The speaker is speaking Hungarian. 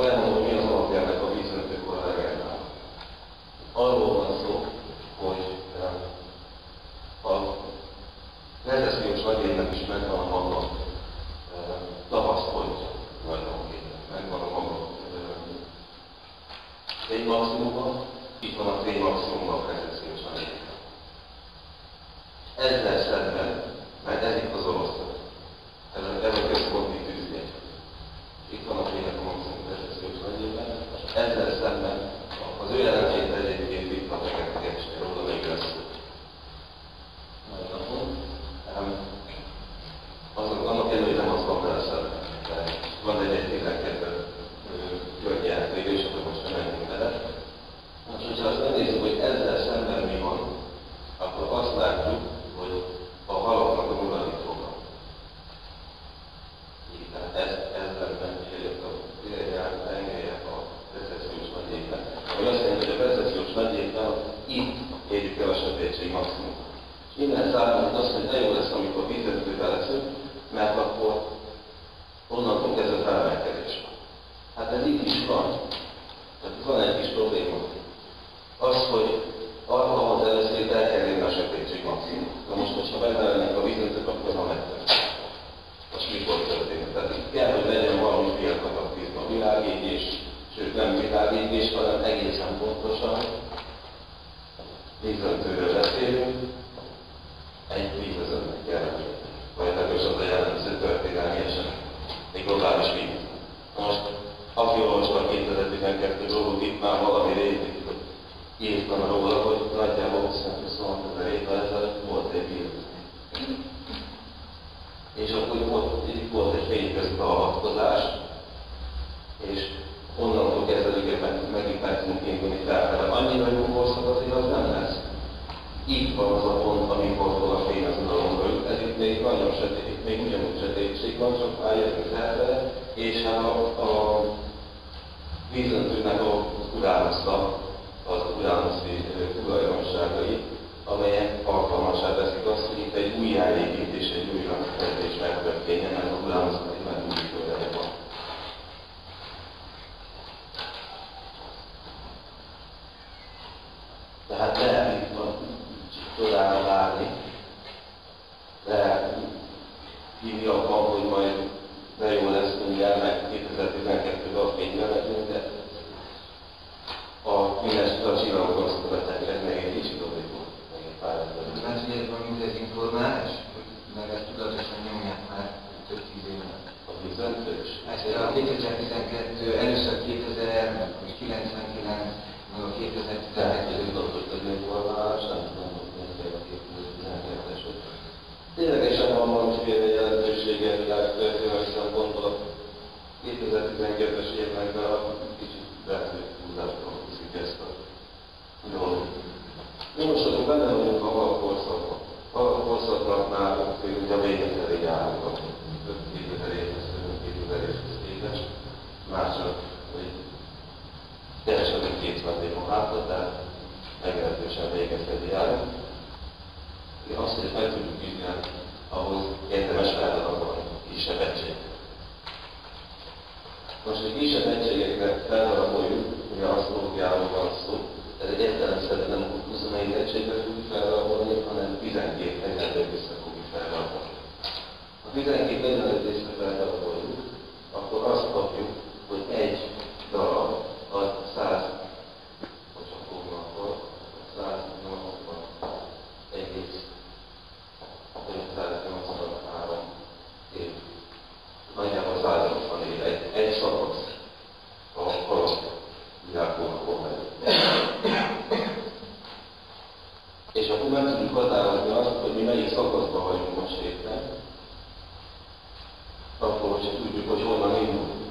elmondom, mi az alapja ennek a a legendál. Arról van szó, hogy a recessziós vagyének is megvan a maga tapasztalja tulajdonképpen, megvan a maga ténymaximuma, itt van a ténymaximuma a recessziós vagyének. Ezzel szemben, mert ez itt az oroszló, ez a, ez a központi tűzjegy. Itt van a fények a maximum recessziós vagyében, ezzel szemben az ő ellenét egyébként itt a fekete és róla még lesz szó. Azon, annak ellenére nem az van vele szemben, de van egy egy tényleg környelv végül, és akkor most nem menjünk bele. Most, hogyha azt megnézzük, szemben mi akkor azt látjuk, hogy a halaknak a moralitóga. Így, tehát ez, ezzel megkérjük a térját, engedjek a recessziós megyékben. Ami azt jelenti, hogy a recessziós megyékben itt érjük el a sötétség maximum. És innen származik azt, hogy de jó lesz, amikor vízvetőbe leszünk, mert akkor onnantól kezdve felemelkedés van. Hát ez így is van. Tehát van egy kis probléma. Az, hogy ahhoz először el kell érni a sötétség maximum. Na most, hogyha megjelennek a vízöntők, akkor ha megtörténik. Most mikor történik? Tehát itt kell, hogy legyen valami fiatal világítés, sőt nem világítés, hanem egészen pontosan vízöntőről beszélünk, egy vízvezetőnek kell lenni. Vagy legalábbis az a jellemző történelmi esemény. Még globális víz. Most, aki olvasta a 2012 dolgot, itt már valami régi írtam róla, hogy nagyjából 20-26 ezer évvel ezelőtt volt egy vízvezető. És akkor volt, itt volt egy fényközi beavatkozás, és onnantól kezdve meg, megint meg tudunk indulni felfele. Annyira jó korszak azért az nem lesz itt van az a fog a az jut. Ez itt még nagyon sötét, még ugyanúgy sötétség van, csak már jövünk felfele, és hát a, a vízöntőnek a uránusza, az uránuszi tulajdonságai, amelyek alkalmasá teszik azt, hogy itt egy újjáépítés, egy újrafeltés megtörténjen, mert az uránusznak egy megújító van. Tehát lehet itt van várni, lehet hívni abban, hogy majd de jó lesz mindjárt, meg 2012-ben a fénybe megyünk, de a minden a csillagok azt követnek, ez meg egy kicsit odébb meg egy pár ezer. Hát ugye ez valami dezinformálás, hogy meg ezt tudatosan nyomják már több tíz éve. A vízentős? Ezt a 2012, először 2000, és 99, meg a 2012. Tehát ez tudatos dezinformálás, nem tudom, hogy mi a 2012-es. Ténylegesen van valamiféle jelentősége a világ történelmi szempontból. 2012-es évnek be a kicsit lehető túlzásban húzik ezt a dolgot. Akkor benne vagyunk a halkorszakban. A halkorszaknak nálunk ugye a vége felé járunk, a 2000 évhez, 2000 évhez képest. Már csak, hogy kevesebb, két vendég a hátra, tehát meglehetősen vége felé járunk. Azt, hogy meg tudjuk írni, ahhoz érdemes feldarabolni kisebb egységet. Most, hogy kisebb egységekre feldaraboljuk, ugye asztrológiáról van szó, ez egy értelemszerűen nem 21 egységre fogjuk feldarabolni, hanem 12 egyenlő részre fogjuk feldarabolni. Ha 12 egyenlő részre feldaraboljuk, akkor azt kapjuk, hogy egy keresztül meg tudjuk határolni azt, hogy mi melyik szakaszban vagyunk most éppen, akkor, most tudjuk, hogy honnan indulunk.